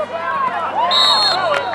the back.